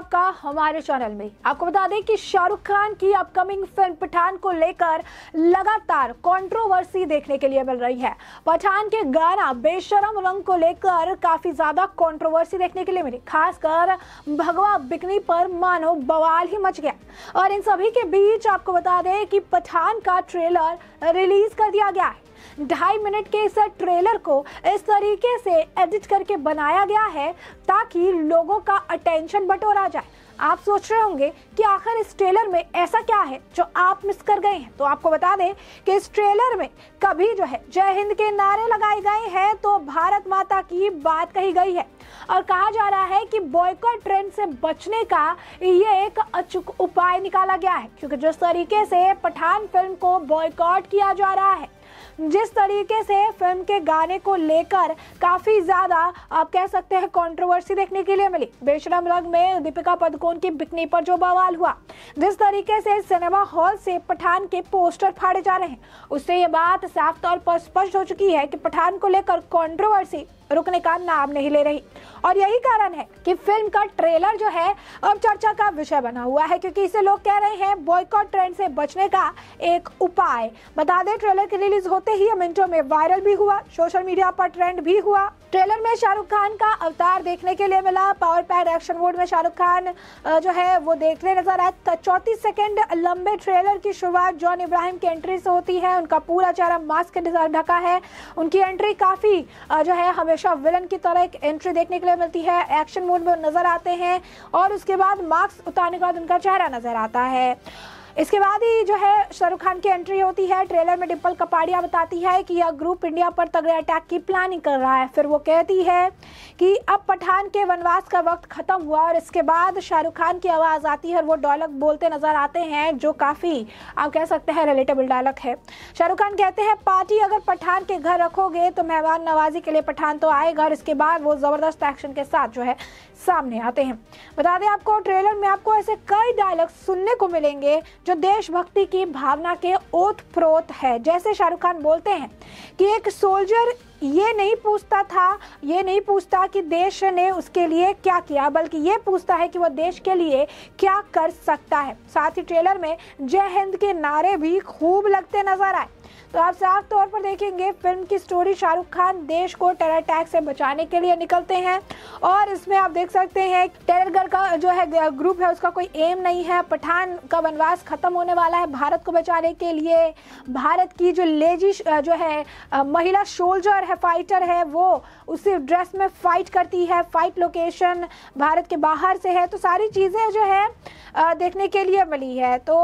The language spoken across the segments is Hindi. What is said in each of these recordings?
आपका हमारे चैनल में। आपको बता दें कि शाहरुख खान की अपकमिंग फ़िल्म पठान को लेकर लगातार कंट्रोवर्सी देखने के लिए मिल रही है। पठान के गाना बेशरम रंग को लेकर काफ़ी ज़्यादा कंट्रोवर्सी देखने के लिए मिली। खासकर भगवा बिकनी पर मानो बवाल ही मच गया। और इन सभी के बीच आपको बता दें कि पठान का ट्रेलर रिलीज़ कर दिया गया है। ढाई मिनट के इस ट्रेलर को इस तरीके से एडिट करके बनाया गया है ताकि लोगों का अटेंशन बटोरा जाए। आप सोच रहे होंगे कि आखिर इस ट्रेलर में ऐसा क्या है जो आप मिस कर गए हैं? तो आपको बता दें कि इस ट्रेलर में कभी जो है जय हिंद के नारे लगाए गए हैं तो भारत माता की बात कही गई है। और कहा जा रहा है कि बॉयकॉट ट्रेंड से बचने का ये एक अचूक उपाय निकाला गया है, क्योंकि जिस तरीके से पठान फ़िल्म को बॉयकॉट किया जा रहा है जिस तरीके से फ़िल्म के गाने को लेकर काफ़ी ज़्यादा, आप कह सकते हैं कंट्रोवर्सी देखने के लिए मिली। बेशरम रंग में दीपिका पदकोन की बिकनी पर जो बवाल हुआ। जिस तरीके से सिनेमा हॉल से पठान के पोस्टर फाड़े जा रहे हैं, उससे ये बात साफ़ तौर पर स्पष्ट हो चुकी है कि पठान को लेकर कंट्रोवर्सी रुकने का नाम नहीं ले रही। और यही कारण है कि फ़िल्म का ट्रेलर जो है, अब चर्चा का विषय बना हुआ है, क्योंकि इसे लोग कह रहे हैं बॉयकॉट ट्रेंड से बचने का एक उपाय। बता दें ट्रेलर की रिलीज़ होते ही मिनटों में वायरल भी हुआ सोशल मीडिया पर ट्रेंड भी हुआ। ट्रेलर में शाहरुख खान का अवतार देखने के लिए मिला पावर पैड एक्शन मोड में शाहरुख खान जो है, वो देखने नज़र आए। चौतीस सेकेंड लंबे ट्रेलर की शुरुआत जॉन इब्राहिम की एंट्री से होती है। उनका पूरा चेहरा मास्क के ढका है। उनकी एंट्री काफ़ी जो है, हमेशा हमेशा विलन की तरह एक एंट्री देखने के लिए मिलती है। एक्शन मोड में नज़र आते हैं और उसके बाद मास्क उतारने के बाद उनका चेहरा नज़र आता है। इसके बाद ही जो है शाहरुख खान की एंट्री होती है ट्रेलर में डिम्पल कपाड़िया बताती है कि यह ग्रुप इंडिया पर तगड़े अटैक की प्लानिंग कर रहा है। फिर वो कहती है कि अब पठान के वनवास का वक्त खत्म हुआ और इसके बाद शाहरुख खान की आवाज़ आती है और वो डायलॉग बोलते नज़र आते हैं, जो काफ़ी, आप कह सकते हैं रिलेटेबल डायलॉग है। शाहरुख खान कहते हैं पार्टी अगर पठान के घर रखोगे तो मेहमान नवाजी के लिए पठान तो आएगा और इसके बाद वो ज़बरदस्त एक्शन के साथ जो है सामने आते हैं। बता दें आपको ट्रेलर में आपको ऐसे कई डायलॉग सुनने को मिलेंगे जो देशभक्ति की भावना के ओत प्रोत है। जैसे शाहरुख खान बोलते हैं कि एक सोल्जर ये नहीं पूछता था, ये नहीं पूछता कि देश ने उसके लिए क्या किया, बल्कि ये पूछता है कि वह देश के लिए क्या कर सकता है। साथ ही ट्रेलर में जय हिंद के नारे भी खूब लगते नज़र आए। तो आप साफ़ तौर पर देखेंगे, फ़िल्म की स्टोरी शाहरुख खान देश को टेरर अटैक से बचाने के लिए निकलते हैं। और इसमें आप देख सकते हैं टेरर का जो है ग्रुप है, उसका कोई एम नहीं है। पठान का वनवास खत्म होने वाला है भारत को बचाने के लिए। भारत की जो लेजी, जो है महिला सोल्जर है फाइटर है, वो उसी ड्रेस में फाइट करती है फाइट लोकेशन भारत के बाहर से है तो सारी चीज़ें जो है देखने के लिए मिली है। तो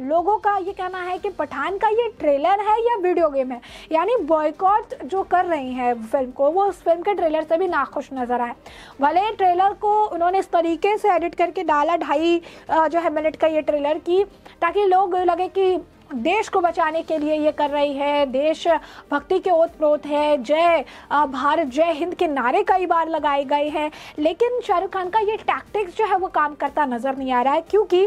लोगों का ये कहना है कि पठान का ये ट्रेलर है या वीडियो गेम है? यानी बॉयकॉट जो कर रही हैं फ़िल्म को, वो उस फ़िल्म के ट्रेलर से भी नाखुश नज़र आए। भले ट्रेलर को उन्होंने इस तरीके से एडिट करके डाला, ढाई जो है मिनट का ये ट्रेलर की, ताकि लोग लगे कि देश को बचाने के लिए ये कर रही है। देश भक्ति के ओत प्रोत है। जय भारत, जय हिंद के नारे कई बार लगाए गए हैं। लेकिन शाहरुख खान का ये टैक्टिक्स जो है वो काम करता नज़र नहीं आ रहा है, क्योंकि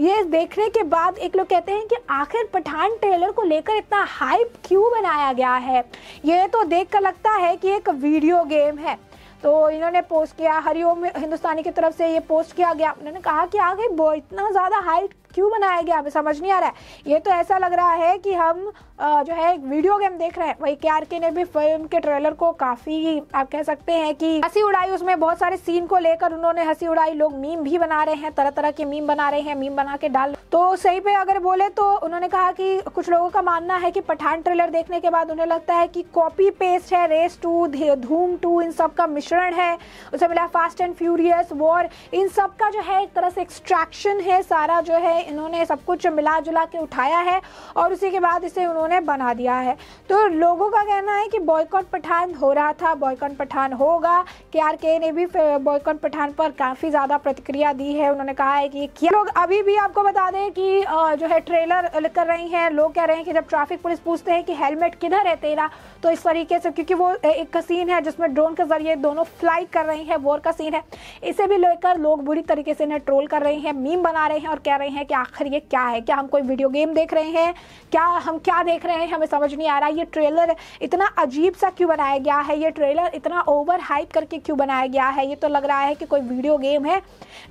ये देखने के बाद एक लोग कहते हैं कि आखिर पठान ट्रेलर को लेकर इतना हाइप क्यों बनाया गया है? ये तो देख कर लगता है कि एक वीडियो गेम है। तो इन्होंने पोस्ट किया, हरिओम हिंदुस्तानी की तरफ़ से ये पोस्ट किया गया। उन्होंने कहा कि आगे इतना ज़्यादा हाइट क्यों बनाया गया? हमें समझ नहीं आ रहा है। ये तो ऐसा लग रहा है कि हम जो है, एक वीडियो गेम देख रहे हैं। वही के ने भी फ़िल्म के ट्रेलर को काफ़ी, आप कह सकते हैं कि हँसी उड़ाई उसमें। बहुत सारे सीन को लेकर उन्होंने हँसी उड़ाई। लोग मीम भी बना रहे हैं तरह तरह के मीम बना रहे हैं मीम बना के डाल। तो सही पे अगर बोले तो उन्होंने कहा कि कुछ लोगों का मानना है कि पठान ट्रेलर देखने के बाद उन्हें लगता है कि कॉपी पेस्ट है रेस टू धूम टू इन सब का मिश्रण है। उसे मिला फास्ट एंड फ्यूरियस वॉर इन सब का जो है, एक तरह से एक्सट्रैक्शन है। सारा जो है इन्होंने सब कुछ मिला जुला के उठाया है और उसी के बाद इसे उन्होंने बना दिया है। तो लोगों का कहना है कि बॉयकॉट पठान हो रहा था बॉयकॉट पठान होगा। के आर के ने भी बॉयकॉट पठान पर काफ़ी ज़्यादा प्रतिक्रिया दी है। उन्होंने कहा है कि क्या लोग अभी भी आपको बता दें कि जो है ट्रेलर कर रही हैं। लोग कह रहे हैं कि जब ट्रैफ़िक पुलिस पूछते हैं कि हेलमेट किधर है तेरा तो इस तरीके से क्योंकि वो एक सीन है जिसमें ड्रोन के ज़रिए दोनों फ़्लाइट कर रही हैं वॉर का सीन है। इसे भी लेकर लोग बुरी तरीके से इन्हें ट्रोल कर रहे हैं मीम बना रहे हैं और कह रहे हैं कि आखिर ये क्या है? क्या हम कोई वीडियो गेम देख रहे हैं? क्या हम क्या देख रहे हैं? हमें समझ नहीं आ रहा। ये ट्रेलर इतना अजीब सा क्यों बनाया गया है? ये ट्रेलर इतना ओवर हाइप करके क्यों बनाया गया है? ये तो लग रहा है कि कोई वीडियो गेम है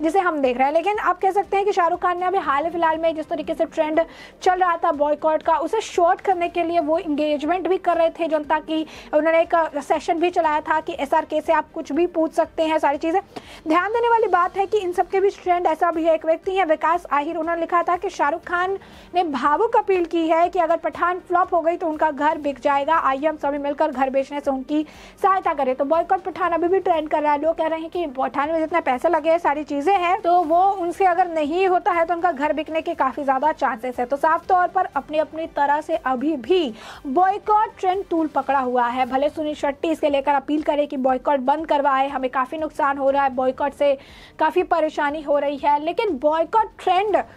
जिसे हम देख रहे हैं। लेकिन आप कह सकते हैं कि शाहरुख खान ने अभी हाल फ़िलहाल में जिस तरीके से ट्रेंड चल रहा था बॉयकॉट का, उसे शॉर्ट करने के लिए वो इंगेजमेंट भी कर रहे थे जनता की। उन्होंने एक सेशन भी चलाया था कि एस से आप कुछ भी पूछ सकते हैं, सारी चीज़ें। ध्यान देने वाली बात है कि इन सबके बीच ट्रेंड ऐसा भी है। एक व्यक्ति है विकास आहिर उन्होंने लिखा था कि शाहरुख खान ने भावुक अपील की है कि अगर पठान फ्लॉप हो गई तो उनका घर बिक जाएगा। आइए हम सभी मिलकर घर बेचने से उनकी सहायता करें। तो बॉयकॉट पठान अभी भी ट्रेंड कर रहा है। लोग कह रहे हैं कि पठान में जितने पैसे लगे हैं, सारी चीज़ें हैं तो वो उनसे अगर नहीं होता है तो उनका घर बिकने के काफ़ी ज़्यादा चांसेस है। तो साफ़ तौर पर अपनी अपनी तरह से अभी भी बॉयकॉट ट्रेंड टूल पकड़ा हुआ है। भले सुनील शेट्टी इसके लेकर अपील करे कि बॉयकॉट बंद करवाए। हमें काफ़ी नुकसान हो रहा है। बॉयकॉट से काफ़ी परेशानी हो रही है। लेकिन बॉयकॉट ट्रेंड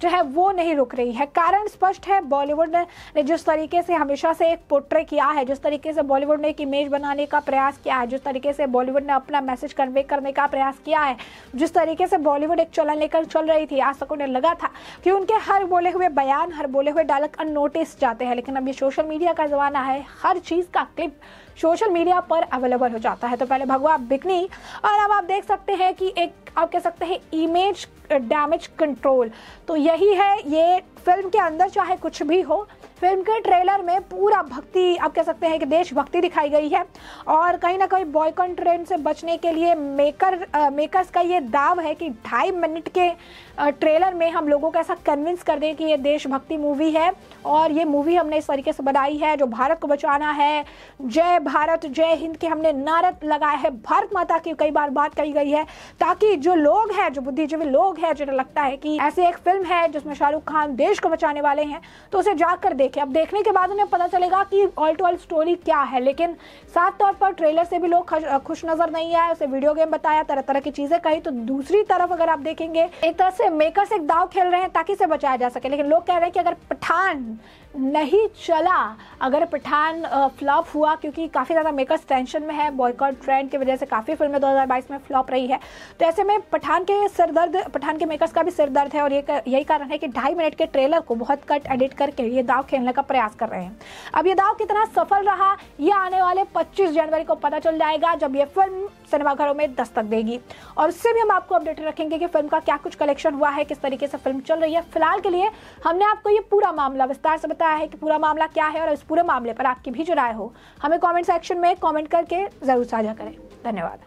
जो है वो नहीं रुक रही है। कारण स्पष्ट है, बॉलीवुड ने जिस तरीके से हमेशा से एक पोर्ट्रे किया है, जिस तरीके से बॉलीवुड ने एक इमेज बनाने का प्रयास किया है, जिस तरीके से बॉलीवुड ने अपना मैसेज कन्वे करने का प्रयास किया है, जिस तरीके से बॉलीवुड एक चलन लेकर चल रही थी, आज तक उन्हें लगा था कि उनके हर बोले हुए बयान, हर बोले हुए डायलॉग अनोटिस जाते हैं, लेकिन अब ये सोशल मीडिया का ज़माना है, हर चीज़ का क्लिप सोशल मीडिया पर अवेलेबल हो जाता है। तो पहले भगवा बिकनी, और अब आप देख सकते हैं कि एक, आप कह सकते हैं, इमेज डैमेज कंट्रोल। तो यही है ये फ़िल्म के अंदर चाहे कुछ भी हो फ़िल्म के ट्रेलर में पूरा भक्ति आप कह सकते हैं कि देशभक्ति दिखाई गई है। और कहीं ना कहीं बॉयकॉन ट्रेंड से बचने के लिए मेकर आ, मेकर्स का ये दाव है कि ढाई मिनट के आ, ट्रेलर में हम लोगों को ऐसा कन्विंस कर दें कि ये देशभक्ति मूवी है। और ये मूवी हमने इस तरीके से बनाई है जो भारत को बचाना है। जय भारत जय हिंद के हमने नारद लगाया है। भारत माता की कई बार बात कही गई है ताकि जो लोग हैं जो बुद्धिजीवी लोग हैं जिन्हें लगता है कि ऐसे एक फ़िल्म है जिसमें शाहरुख खान देश को बचाने वाले हैं तो उसे जाकर देखें। अब देखने के बाद उन्हें पता चलेगा कि ऑल टू ऑल स्टोरी क्या है, लेकिन साफ़ तौर पर ट्रेलर से भी लोग खुश नज़र नहीं आए, उसे वीडियो गेम बताया तरह तरह की चीज़ें कही। तो दूसरी तरफ़ अगर आप देखेंगे, एक तरह से मेकर्स एक दाव खेल रहे हैं ताकि इसे बचाया जा सके, लेकिन लोग कह रहे हैं कि अगर पठान नहीं चला। अगर पठान फ्लॉप हुआ क्योंकि काफ़ी ज़्यादा मेकर्स टेंशन में है बॉयकॉट ट्रेंड की वजह से काफ़ी फ़िल्में 2022 में फ्लॉप रही है। तो ऐसे में पठान के सिर दर्द पठान के मेकर्स का भी सिर दर्द है और ये यही कारण है कि ढाई मिनट के ट्रेलर को बहुत कट एडिट करके ये दाव खेलने का प्रयास कर रहे हैं। अब ये दाव कितना सफल रहा, ये आने वाले पच्चीस जनवरी को पता चल जाएगा जब ये फ़िल्म सिनेमाघरों में दस्तक देगी। और उससे भी हम आपको अपडेट रखेंगे कि फ़िल्म का क्या कुछ कलेक्शन हुआ है, किस तरीके से फ़िल्म चल रही है। फ़िलहाल के लिए हमने आपको ये पूरा मामला विस्तार से बताया है कि पूरा मामला क्या है और इस पूरे मामले पर आपकी भी जो राय हो, हमें कमेंट सेक्शन में कमेंट करके ज़रूर साझा करें। धन्यवाद।